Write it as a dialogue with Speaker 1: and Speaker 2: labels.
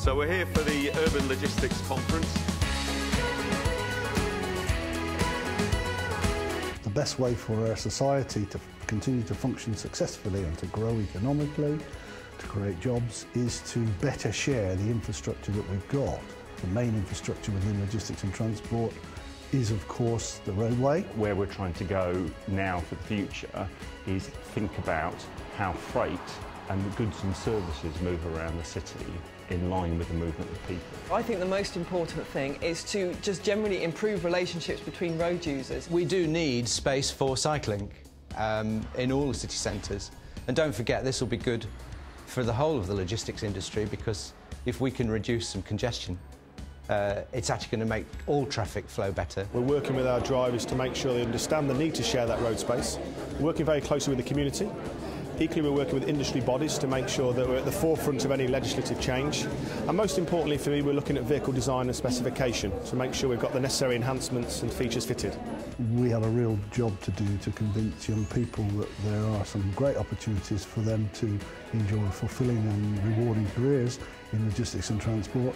Speaker 1: So we're here for the Urban Logistics Conference.
Speaker 2: The best way for our society to continue to function successfully and to grow economically, to create jobs, is to better share the infrastructure that we've got. The main infrastructure within logistics and transport is, of course, the roadway.
Speaker 3: Where we're trying to go now for the future is think about how freight and the goods and services move around the city in line with the movement of people.
Speaker 4: I think the most important thing is to just generally improve relationships between road users.
Speaker 5: We do need space for cycling um, in all the city centres. And don't forget, this will be good for the whole of the logistics industry because if we can reduce some congestion, uh, it's actually going to make all traffic flow better.
Speaker 6: We're working with our drivers to make sure they understand the need to share that road space. We're working very closely with the community Equally, we're working with industry bodies to make sure that we're at the forefront of any legislative change. And most importantly for me, we're looking at vehicle design and specification to make sure we've got the necessary enhancements and features fitted.
Speaker 2: We have a real job to do to convince young people that there are some great opportunities for them to enjoy fulfilling and rewarding careers in logistics and transport.